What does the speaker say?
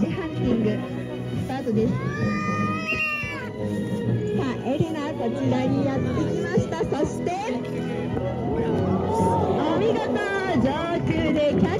ジハンティングスタートです。さあエレナこちらにやってきました。そしてお見事上空でキャッチ